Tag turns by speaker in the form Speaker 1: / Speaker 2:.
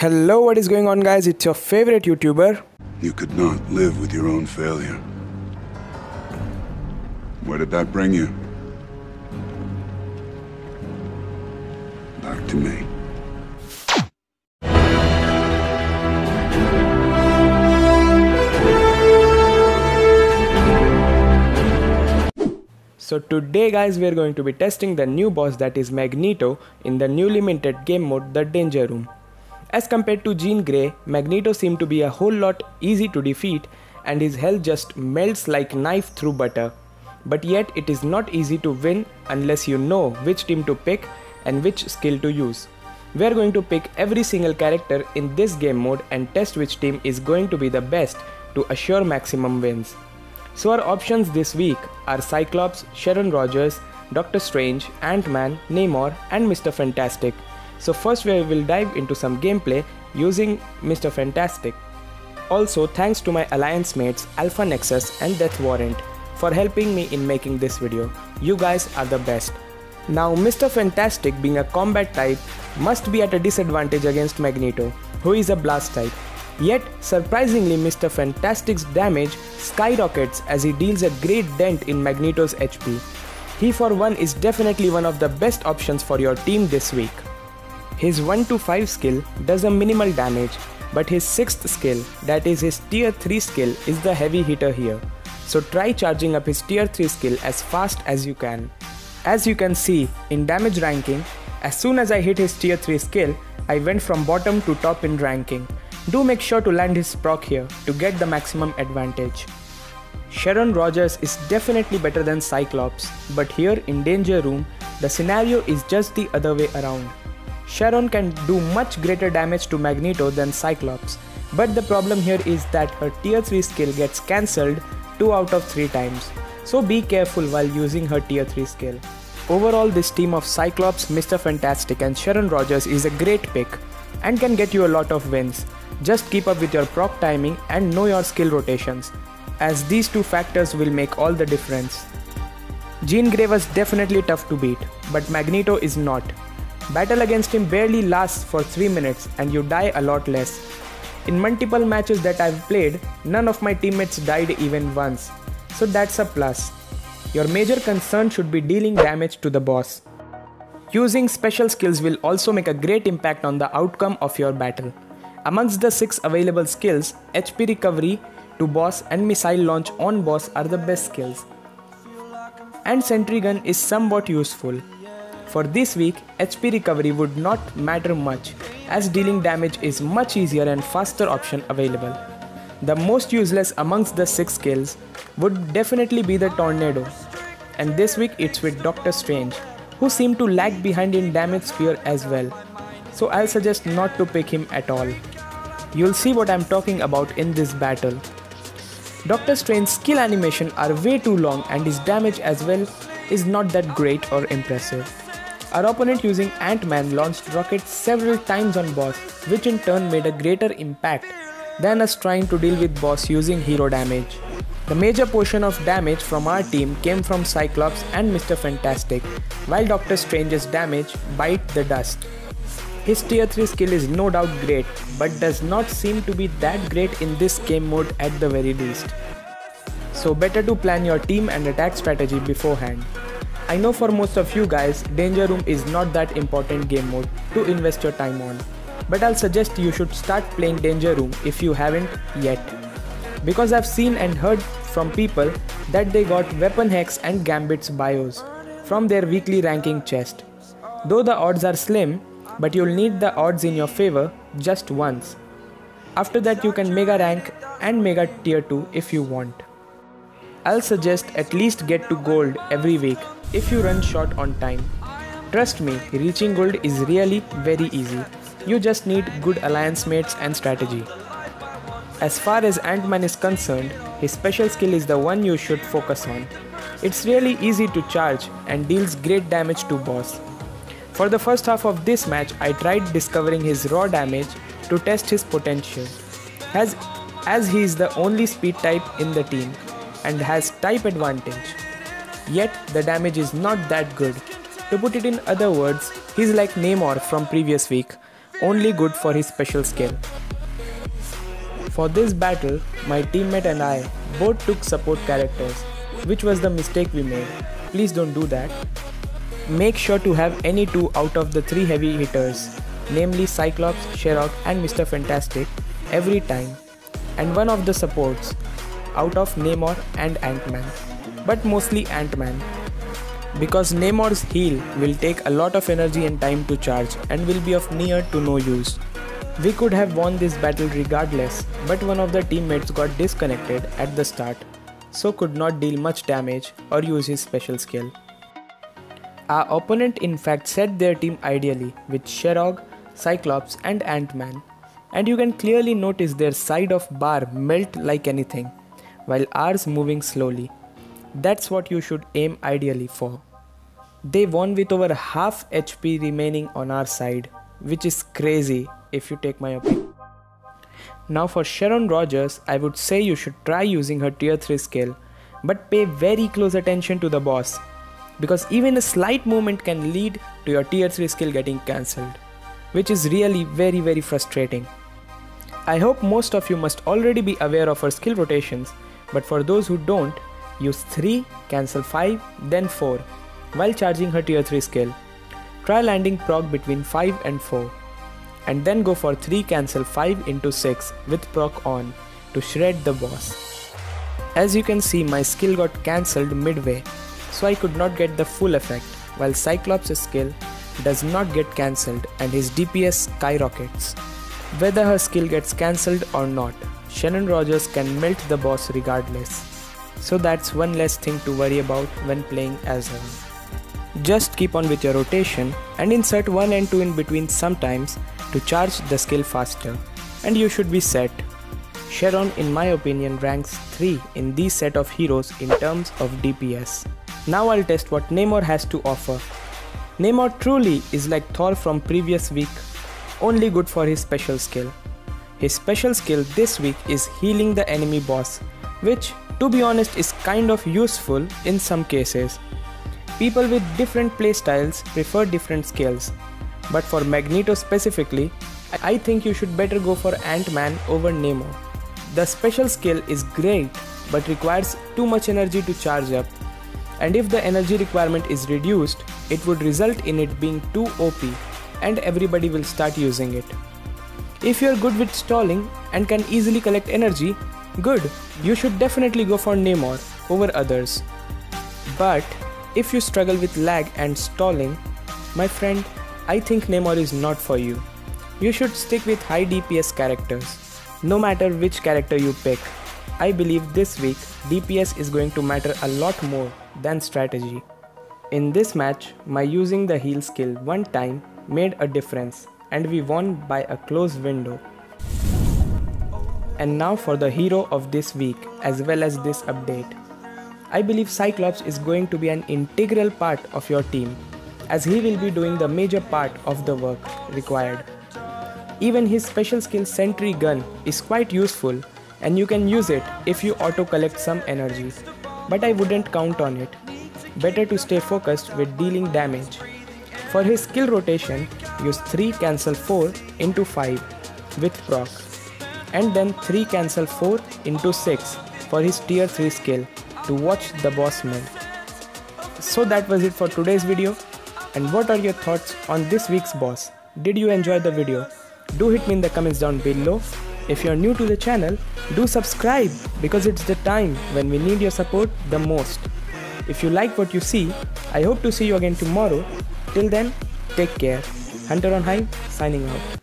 Speaker 1: Hello, what is going on, guys? It's your favorite YouTuber.
Speaker 2: You could not live with your own failure. Where did that bring you? Back to me.
Speaker 1: So today guys we are going to be testing the new boss that is Magneto in the newly minted game mode The Danger Room. As compared to Jean Grey, Magneto seemed to be a whole lot easy to defeat and his health just melts like knife through butter. But yet it is not easy to win unless you know which team to pick and which skill to use. We are going to pick every single character in this game mode and test which team is going to be the best to assure maximum wins. So our options this week are Cyclops, Sharon Rogers, Doctor Strange, Ant-Man, Namor and Mr. Fantastic. So first we will dive into some gameplay using Mr. Fantastic. Also thanks to my alliance mates Alpha Nexus and Death Warrant for helping me in making this video. You guys are the best. Now Mr. Fantastic being a combat type must be at a disadvantage against Magneto, who is a blast type. Yet, surprisingly, Mr. Fantastic's damage skyrockets as he deals a great dent in Magneto's HP. He for one is definitely one of the best options for your team this week. His 1 to 5 skill does a minimal damage, but his 6th skill, that is his tier 3 skill, is the heavy hitter here. So try charging up his tier 3 skill as fast as you can. As you can see in damage ranking, as soon as I hit his tier 3 skill, I went from bottom to top in ranking. Do make sure to land his proc here to get the maximum advantage. Sharon Rogers is definitely better than Cyclops, but here in Danger Room, the scenario is just the other way around. Sharon can do much greater damage to Magneto than Cyclops, but the problem here is that her tier 3 skill gets cancelled 2 out of 3 times, so be careful while using her tier 3 skill. Overall, this team of Cyclops, Mr. Fantastic and Sharon Rogers is a great pick and can get you a lot of wins. Just keep up with your proc timing and know your skill rotations, as these two factors will make all the difference. Jean Grey was definitely tough to beat, but Magneto is not. Battle against him barely lasts for 3 minutes and you die a lot less. In multiple matches that I've played, none of my teammates died even once, so that's a plus. Your major concern should be dealing damage to the boss. Using special skills will also make a great impact on the outcome of your battle. Amongst the 6 available skills, HP recovery to boss and missile launch on boss are the best skills. And sentry gun is somewhat useful. For this week, HP recovery would not matter much as dealing damage is much easier and faster option available. The most useless amongst the 6 skills would definitely be the tornado. And this week it's with Doctor Strange, who seem to lag behind in damage sphere as well. So I'll suggest not to pick him at all. You'll see what I'm talking about in this battle. Doctor Strange's skill animation are way too long and his damage as well is not that great or impressive. Our opponent using Ant-Man launched rockets several times on boss, which in turn made a greater impact than us trying to deal with boss using hero damage. The major portion of damage from our team came from Cyclops and Mr. Fantastic, while Doctor Strange's damage bite the dust. His tier 3 skill is no doubt great, but does not seem to be that great in this game mode at the very least. So better to plan your team and attack strategy beforehand. I know for most of you guys, Danger Room is not that important game mode to invest your time on, but I'll suggest you should start playing Danger Room if you haven't yet. Because I've seen and heard from people that they got Weapon Hex and Gambit's bios from their weekly ranking chest. Though the odds are slim, but you'll need the odds in your favor just once. After that you can mega rank and mega tier 2 if you want. I'll suggest at least get to gold every week if you run short on time. Trust me, reaching gold is really very easy. You just need good alliance mates and strategy. As far as Ant-Man is concerned, his special skill is the one you should focus on. It's really easy to charge and deals great damage to boss. For the first half of this match, I tried discovering his raw damage to test his potential. As, as he is the only speed type in the team and has type advantage. Yet the damage is not that good. To put it in other words, he's like Namor from previous week, only good for his special skill. For this battle, my teammate and I both took support characters, which was the mistake we made. Please don't do that. Make sure to have any two out of the three heavy hitters, namely Cyclops, Sherrock and Mr. Fantastic every time, and one of the supports out of Namor and Ant-Man, but mostly Ant-Man. Because Namor's heal will take a lot of energy and time to charge and will be of near to no use. We could have won this battle regardless, but one of the teammates got disconnected at the start, so could not deal much damage or use his special skill. Our opponent in fact set their team ideally with Sherog, Cyclops and Ant-Man, and you can clearly notice their side of bar melt like anything, while ours moving slowly. That's what you should aim ideally for. They won with over half HP remaining on our side, which is crazy if you take my opinion. Now for Sharon Rogers, I would say you should try using her tier 3 skill, but pay very close attention to the boss, because even a slight movement can lead to your tier 3 skill getting cancelled, which is really very very frustrating. I hope most of you must already be aware of her skill rotations, but for those who don't, Use 3, cancel 5, then 4 while charging her tier 3 skill. Try landing proc between 5 and 4 and then go for 3 cancel 5 into 6 with proc on to shred the boss. As you can see my skill got cancelled midway so I could not get the full effect while Cyclops' skill does not get cancelled and his DPS skyrockets. Whether her skill gets cancelled or not, Sharon Rogers can melt the boss regardless. So that's one less thing to worry about when playing as her. Just keep on with your rotation and insert one and two in between sometimes to charge the skill faster and you should be set. Sharon in my opinion ranks 3 in this set of heroes in terms of DPS. Now I'll test what Namor has to offer. Namor truly is like Thor from previous week, only good for his special skill. His special skill this week is healing the enemy boss, which to be honest is kind of useful in some cases. People with different playstyles prefer different scales, but for Magneto specifically, I think you should better go for Ant-Man over Namor. The special skill is great but requires too much energy to charge up and if the energy requirement is reduced, it would result in it being too OP and everybody will start using it. If you're good with stalling and can easily collect energy, Good, you should definitely go for Namor over others. But if you struggle with lag and stalling, my friend, I think Namor is not for you. You should stick with high DPS characters, no matter which character you pick. I believe this week DPS is going to matter a lot more than strategy. In this match, my using the heal skill one time made a difference and we won by a close window. And now for the hero of this week as well as this update. I believe Cyclops is going to be an integral part of your team as he will be doing the major part of the work required. Even his special skill Sentry Gun is quite useful and you can use it if you auto collect some energy, but I wouldn't count on it. Better to stay focused with dealing damage. For his skill rotation, use 3 cancel 4 into 5 with proc and then 3 cancel 4 into 6 for his tier 3 skill to watch the boss melt. So that was it for today's video and what are your thoughts on this week's boss? Did you enjoy the video? Do hit me in the comments down below. If you are new to the channel, do subscribe because it's the time when we need your support the most. If you like what you see, I hope to see you again tomorrow. Till then, take care. Hunter on Hive, signing out.